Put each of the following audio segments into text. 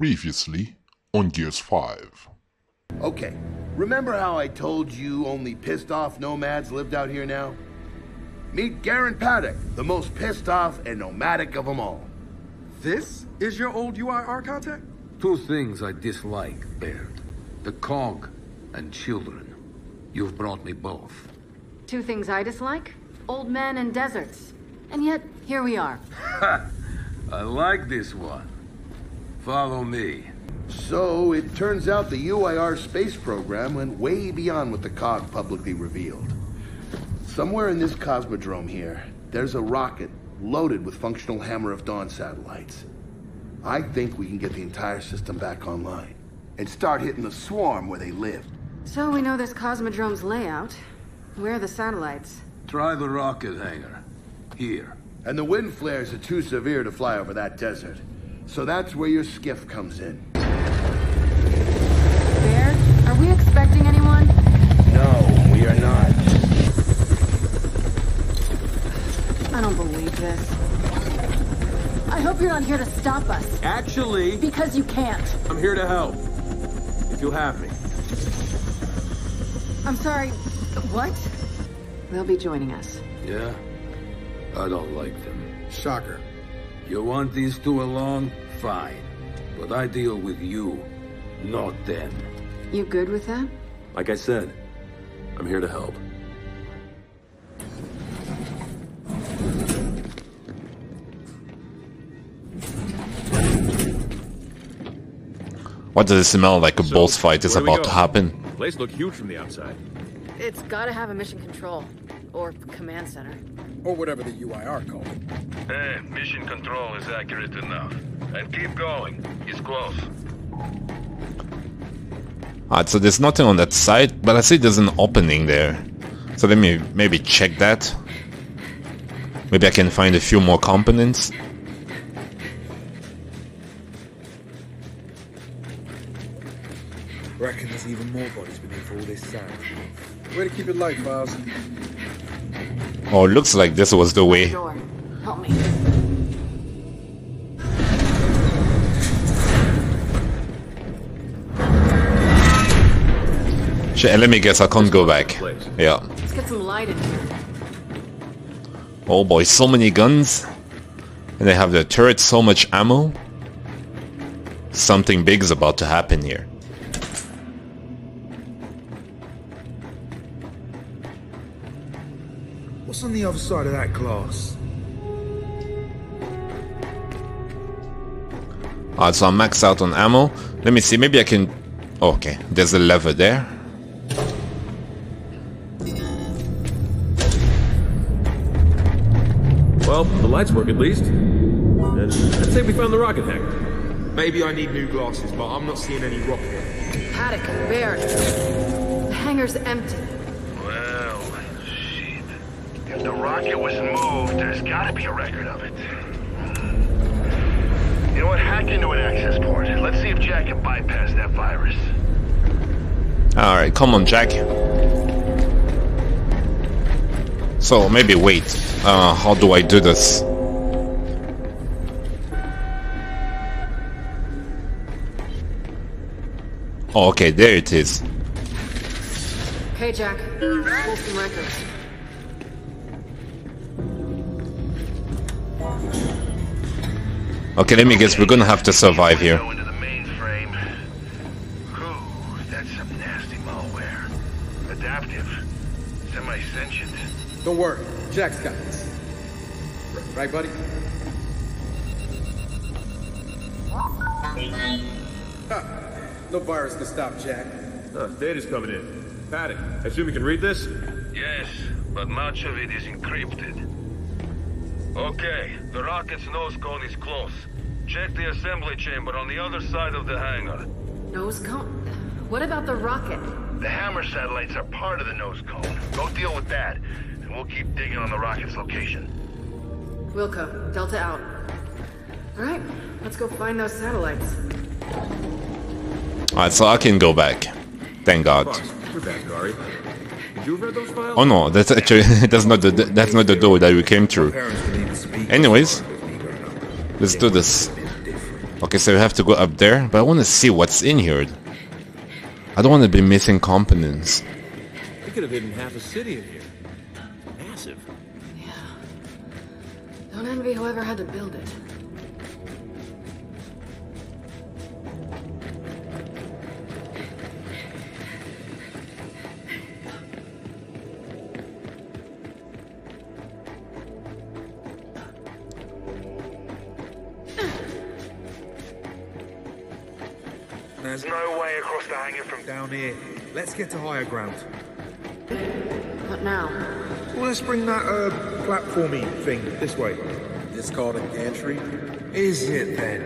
Previously on Gears 5. Okay, remember how I told you only pissed off nomads lived out here now? Meet Garron Paddock, the most pissed off and nomadic of them all. This is your old UIR contact? Two things I dislike, Baird. The cog and children. You've brought me both. Two things I dislike? Old men and deserts. And yet, here we are. I like this one. Follow me. So, it turns out the UIR space program went way beyond what the COG publicly revealed. Somewhere in this cosmodrome here, there's a rocket loaded with functional Hammer of Dawn satellites. I think we can get the entire system back online and start hitting the swarm where they live. So we know this Cosmodrome's layout. Where are the satellites? Try the rocket hangar. Here. And the wind flares are too severe to fly over that desert. So that's where your skiff comes in. Baird, are we expecting anyone? No, we are not. I don't believe this. I hope you're not here to stop us. Actually, Because you can't. I'm here to help. If you'll have me. I'm sorry. What? They'll be joining us. Yeah? I don't like them. Shocker. You want these two along? Fine. But I deal with you, not them. You good with that? Like I said, I'm here to help. What does it smell like a boss fight is where do we about to go? happen? Place look huge from the outside. It's gotta have a mission control. Or command center. Or whatever the UIR called it. Hey, mission control is accurate enough. And keep going. It's close. Alright, so there's nothing on that side, but I see there's an opening there. So let me maybe check that. Maybe I can find a few more components. Reckon there's even more bodies beneath all this sand. Way to keep it light, Files. Oh, looks like this was the way. Door. Help me. Shit, let me guess, I can't go back. Yeah. Let's get some light in here. Oh boy, so many guns. And they have the turret, so much ammo. Something big is about to happen here. On the other side of that glass? Alright, so I'm maxed out on ammo. Let me see, maybe I can... Oh, okay, there's a lever there. Well, the lights work at least. Uh, and I'd say we found the rocket hangar. Maybe I need new glasses, but I'm not seeing any rocket. Paddock, Baird. The hangar's empty. Well, shit. If the rocket was moved, there's gotta be a record of it. You know what? Hack into an access port. Let's see if Jack can bypass that virus. Alright, come on, Jack. So, maybe wait. Uh, how do I do this? Oh, okay, there it is. Okay, Jack. Pull some records. Okay, let me guess, we're gonna have to survive here. Go into the mainframe. Ooh, that's some nasty malware. Adaptive. Semi-sentient. Don't worry, Jack's got this. Right, buddy? Ha! No virus can stop Jack. Uh, data's coming in. Paddock, I assume you can read this? Yes, but much of it is encrypted. Okay, the rocket's nose cone is close. Check the assembly chamber on the other side of the hangar. Nose cone? What about the rocket? The hammer satellites are part of the nose cone. Go deal with that, and we'll keep digging on the rocket's location. Wilco, Delta out. Alright, let's go find those satellites. Alright, so I can go back. Thank God. Fox, you're back, Gary. Did you read those files? Oh no, that's actually that's not the that's not the door that we came through. Parents can even speak. Anyways, with me growing up. let's do this. Okay, so we have to go up there, but I want to see what's in here. I don't want to be missing components. We could have hidden half a city in here. Massive. Yeah. Don't envy whoever had to build it. There's no way across the hangar from down here. Let's get to higher ground. What now? Well, let's bring that, uh, platformy thing this way. It's called a gantry. Is it then?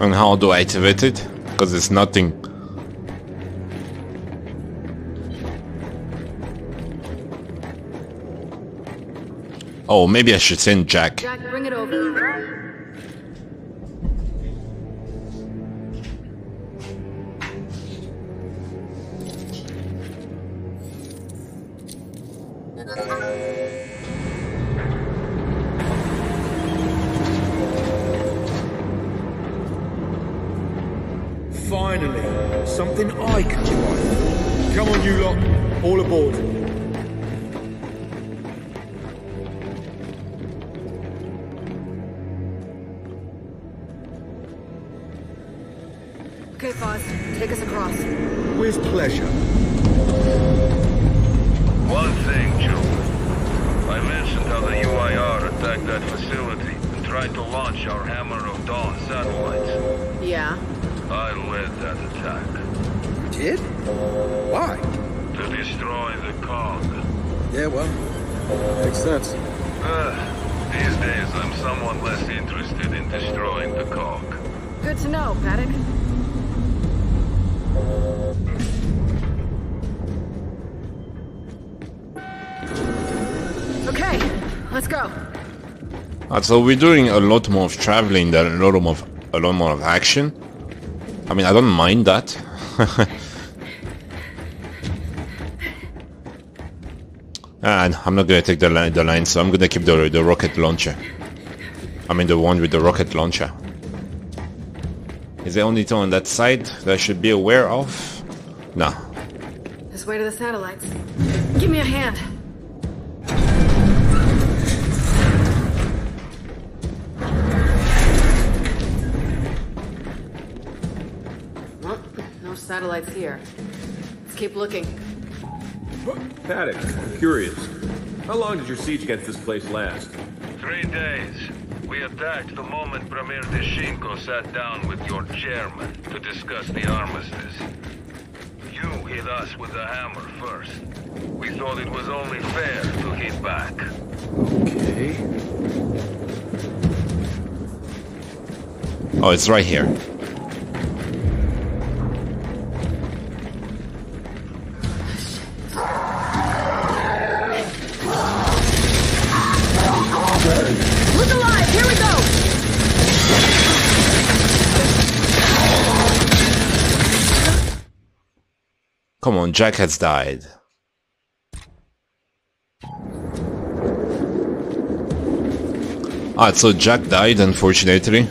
And how do I activate it? Because it's nothing. Oh, maybe I should send Jack. Jack, bring it over. Finally, something I can try. Come on, you lot. All aboard. Well, makes sense. Uh, these days, I'm somewhat less interested in destroying the cog. Good to know, Paddock. Okay, let's go. Uh, so we're doing a lot more of traveling than a lot more of, a lot more of action. I mean, I don't mind that. Ah, and I'm not gonna take the line, the line, so I'm gonna keep the the rocket launcher. I mean, the one with the rocket launcher. Is there only two on that side that I should be aware of? No. This way to the satellites. Give me a hand. No satellites here. Let's keep looking. Paddock, I'm curious. How long did your siege against this place last? Three days. We attacked the moment Premier Deshinko sat down with your chairman to discuss the armistice. You hit us with the hammer first. We thought it was only fair to hit back. Okay. Oh, it's right here. Come on, Jack has died. Ah, so Jack died, unfortunately.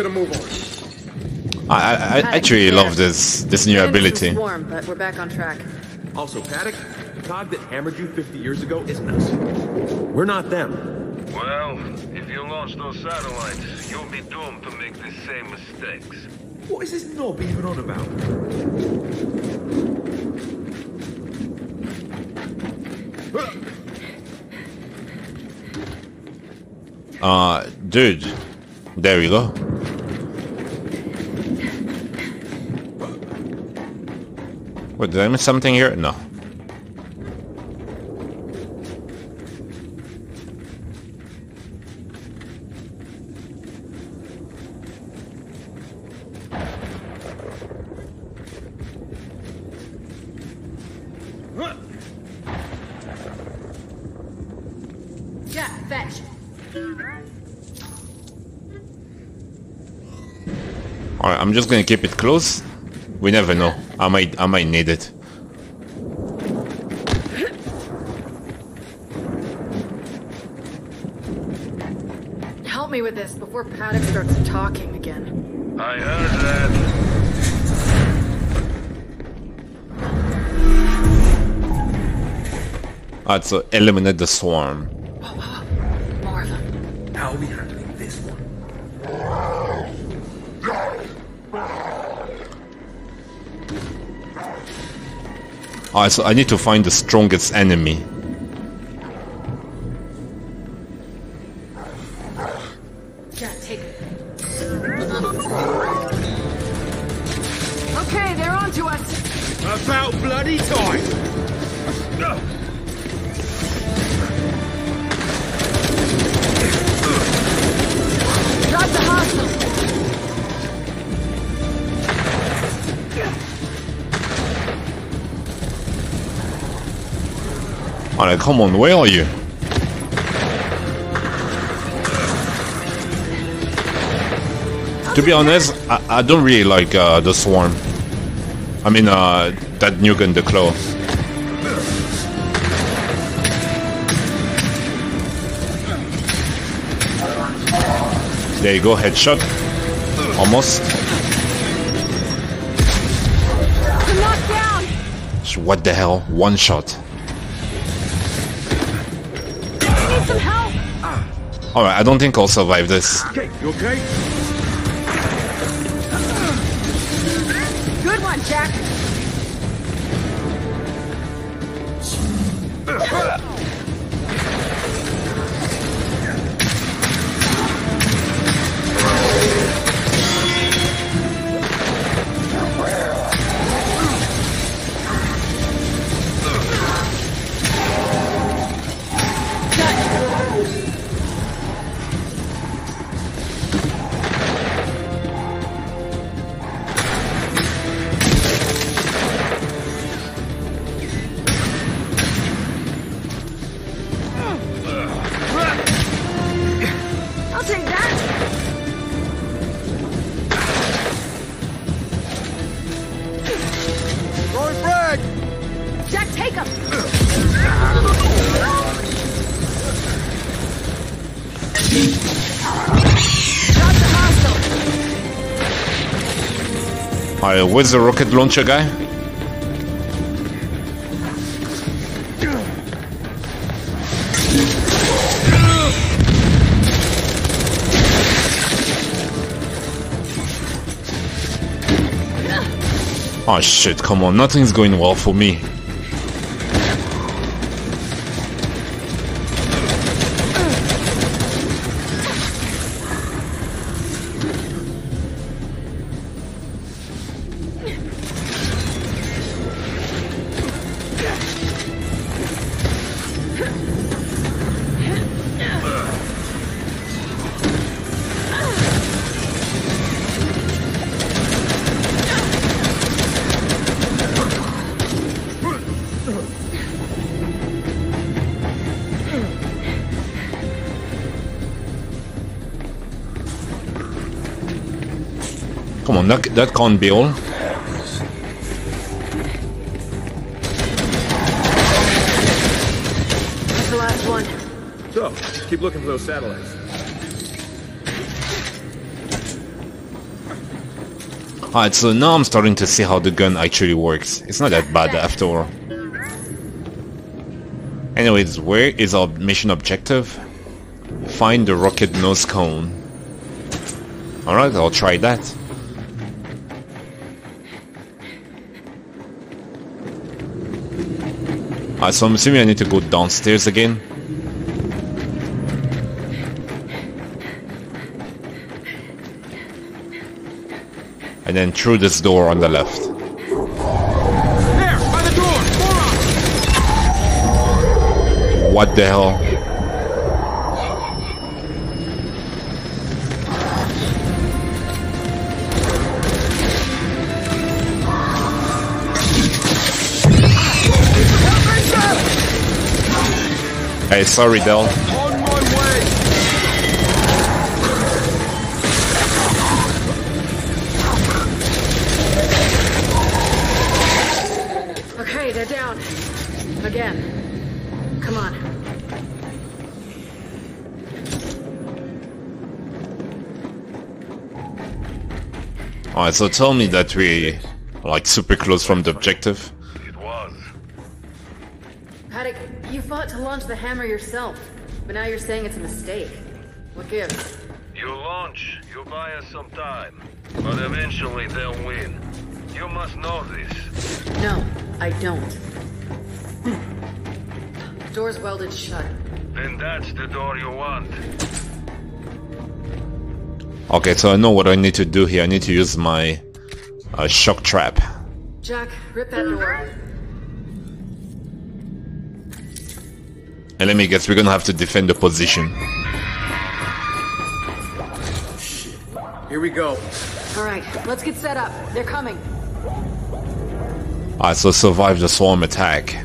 Instead of move on. I, I, I actually love this this new Ran into some ability. Swarm, but we're back on track. Also, Paddock, the cog that hammered you 50 years ago isn't us. We're not them. Well, if you launch those satellites, you'll be doomed to make the same mistakes. What is this knob even on about? Uh, dude, there you go. What, did I miss something here? No. Alright, I'm just gonna keep it close. We never know. I might I might need it. Help me with this before Paddock starts talking again. I heard that. Alright, so eliminate the swarm. More of them. How are we handling Alright, so I need to find the strongest enemy. Alright, come on, where are you? To be honest, I, I don't really like uh, the swarm. I mean, uh, that new gun, the claw. There you go, headshot. Almost. They're knocked down. Sh- What the hell? One shot. Alright, I don't think I'll survive this. Okay, you okay? Alright, where's the rocket launcher guy? Oh shit, come on, nothing's going well for me. That, that can't be all. That's the last one. So, keep looking for those satellites. Ah, Alright, uh, so now I'm starting to see how the gun actually works. It's not that bad after all. Anyways, where is our mission objective? Find the rocket nose cone. Alright, I'll try that. Alright, so I'm assuming I need to go downstairs again. And then through this door on the left. There! By the door! What the hell? Hey, sorry, Del. On my way! Okay, they're down. Again. Come on. Alright, so tell me that we are like super close from the objective. It was. Paddock, you fought to launch the hammer yourself, but now you're saying it's a mistake. What gives? You launch, you buy us some time. But eventually they'll win. You must know this. No, I don't. the Door's welded shut. Then that's the door you want. Okay, so I know what I need to do here. I need to use my uh, shock trap. Jack, rip that door. And let me guess, we're gonna have to defend the position. Here we go. All right, let's get set up. They're coming. Alright, so survive the swarm attack.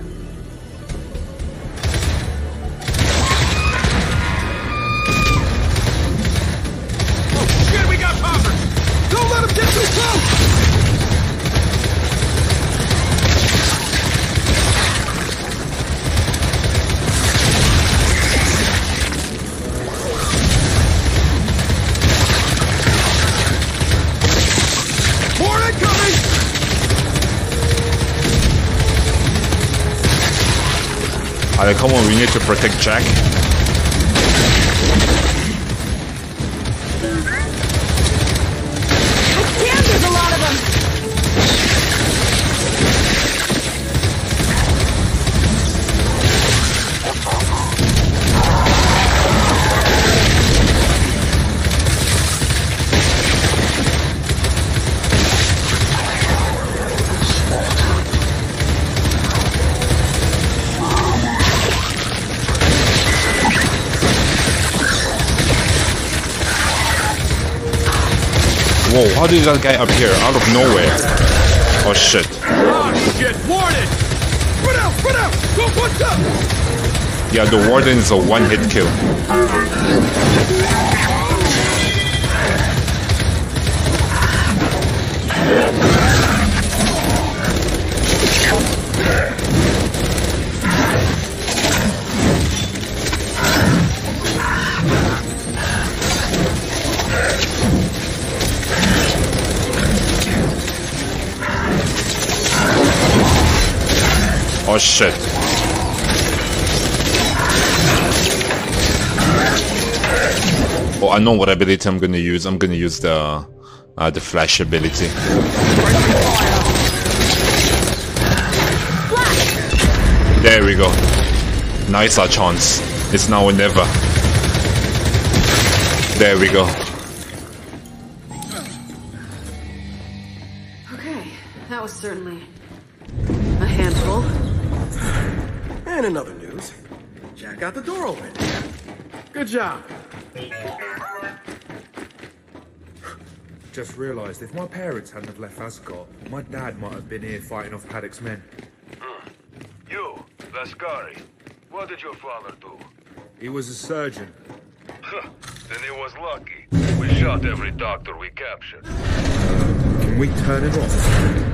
Alright, come on, we need to protect Jack. Whoa, how did that guy appear out of nowhere? Oh shit. Spread out, spread out! Go, what's up? Yeah, the warden is a one-hit kill. Oh shit. Oh, I know what ability I'm gonna use. I'm gonna use the uh, the flash ability. There we go. Nice our chance. It's now or never. There we go. Okay, that was certainly a handful. And another news. Jack got the door open. Good job. Just realised if my parents hadn't have left Ascot, my dad might have been here fighting off Paddock's men. Hmm. You, Lascari. What did your father do? He was a surgeon. then he was lucky. We shot every doctor we captured. Can we turn it off?